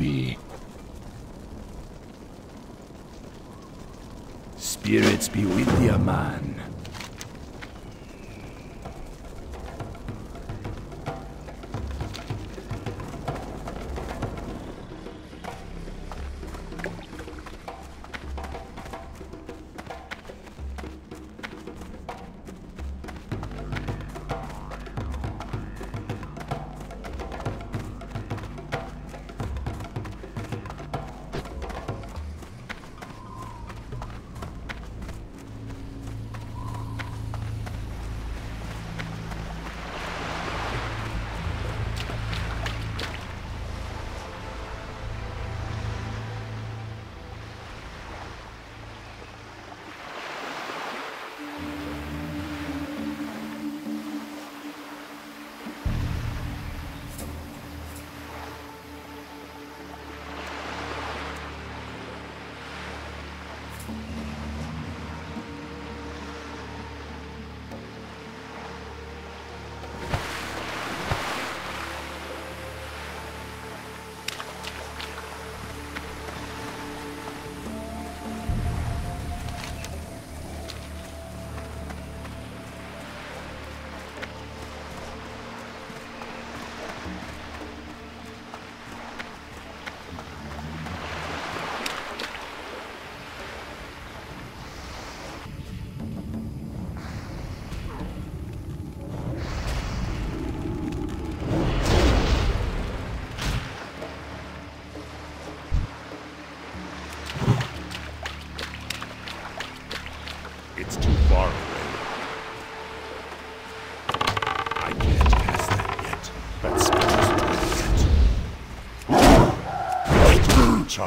be. Spirits be with you, man.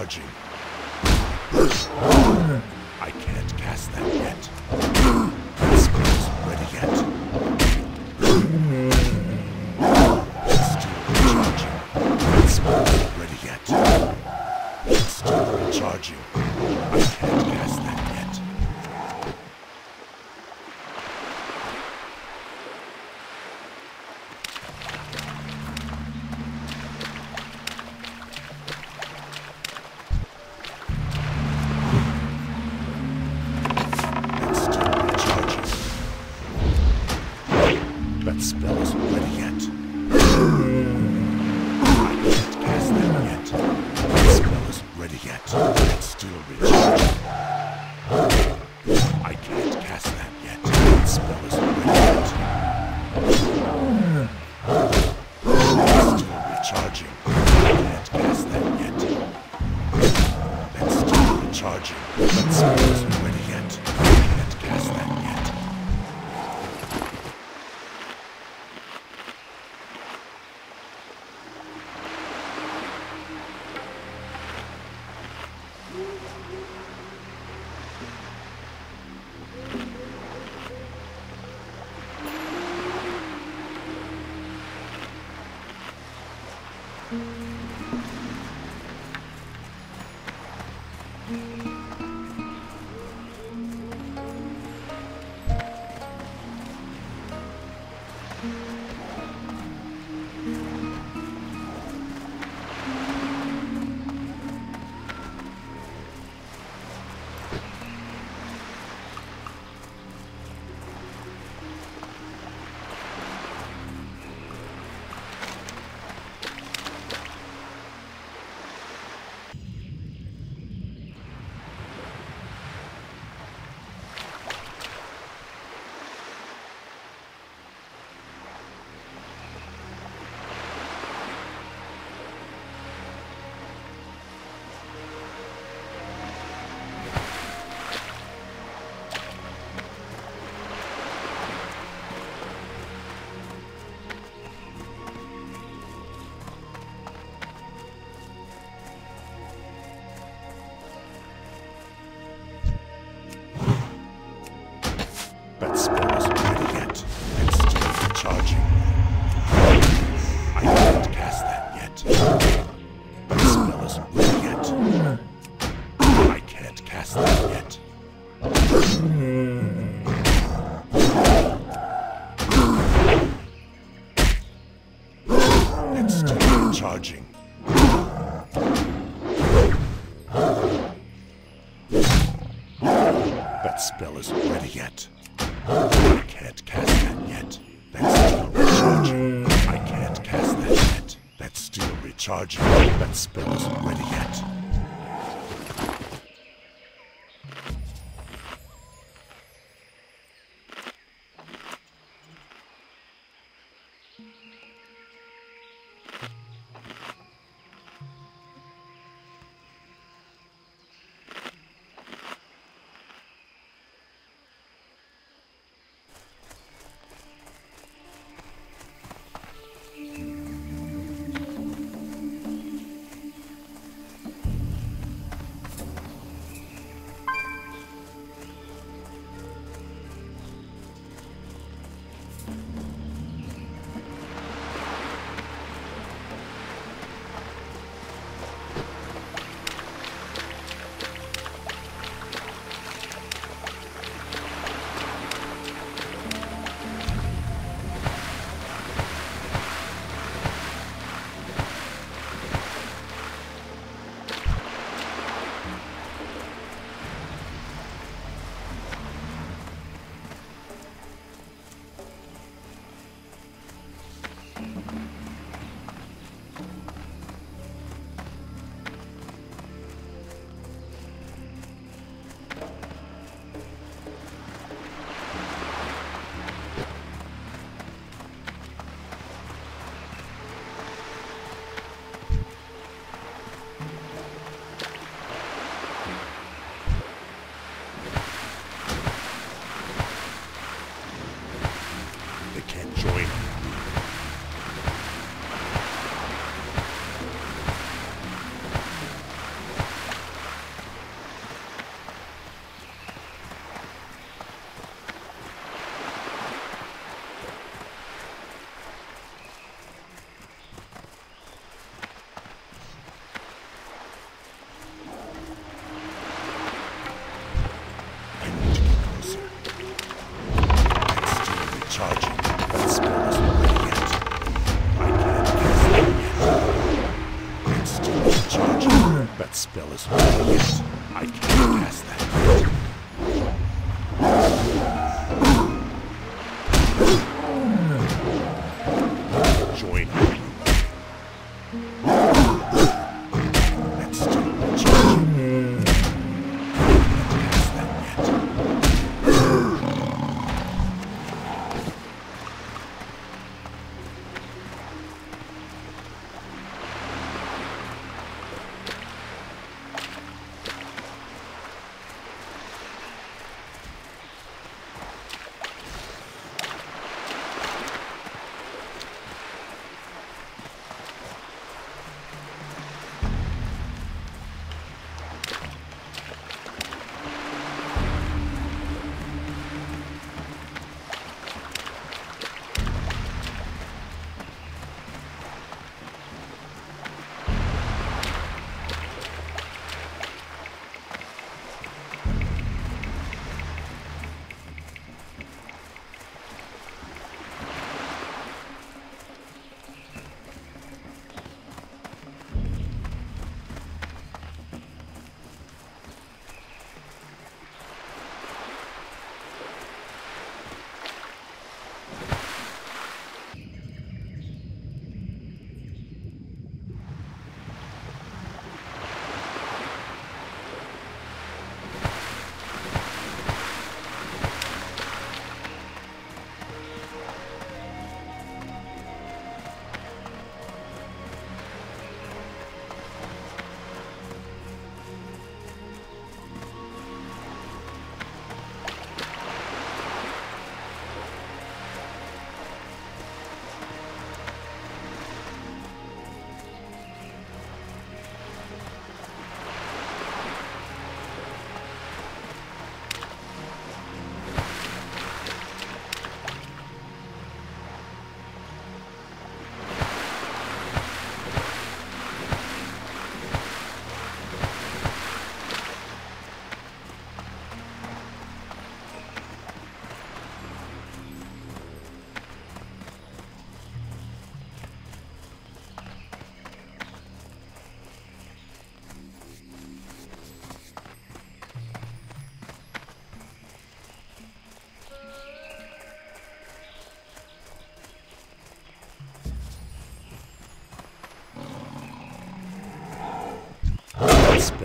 charging. I can't cast that yet. The spell's ready yet. It's still I can't cast that yet. Let's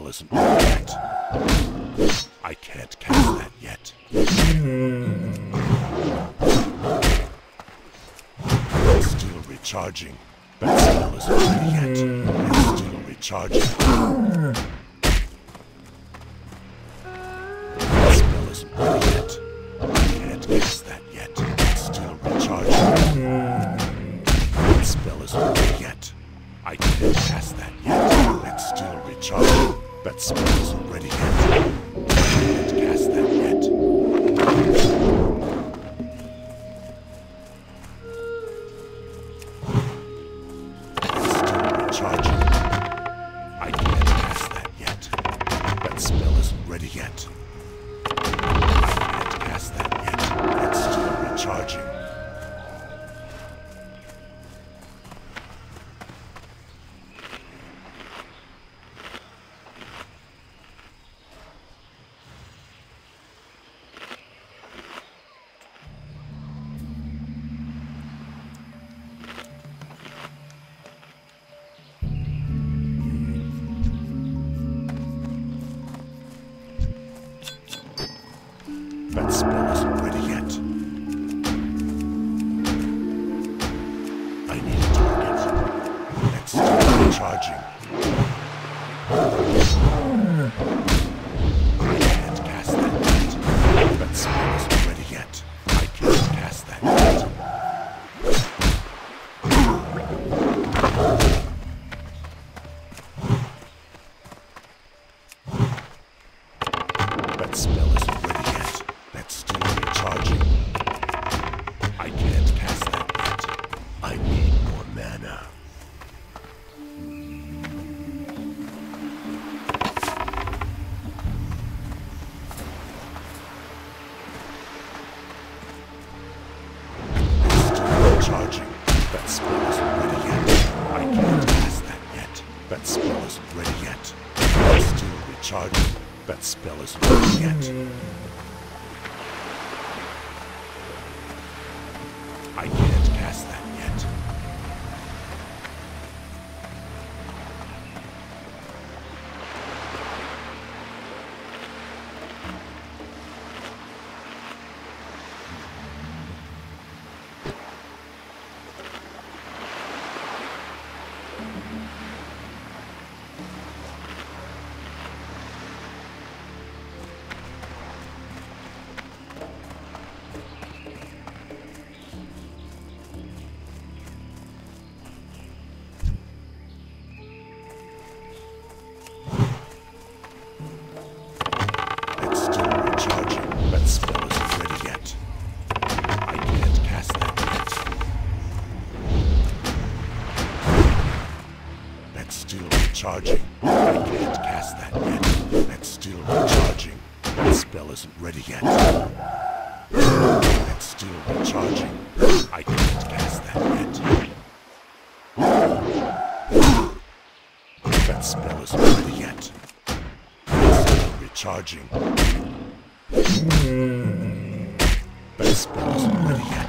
spell is. I can't cast that yet. Still recharging. recharging. I can't cast that yet. That's still recharging. That spell isn't ready yet. That's still recharging. I can't cast that yet. That spell isn't ready yet. That's still recharging. That spell isn't ready yet.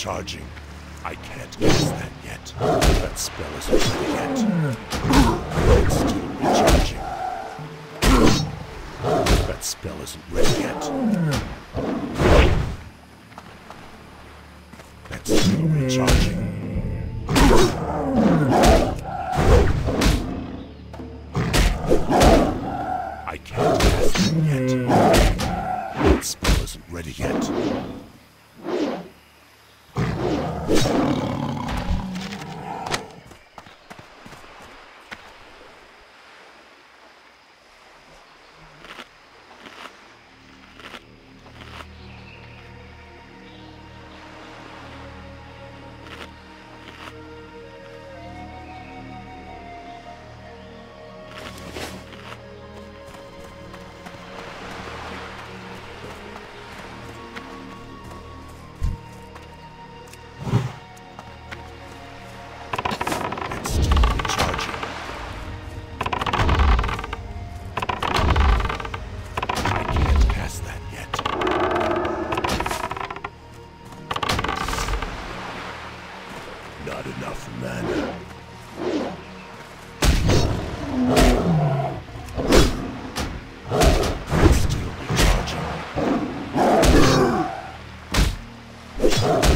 Recharging. I can't cast that yet. That spell isn't ready yet. It's still recharging. That spell isn't ready yet. That's still recharging. Oh.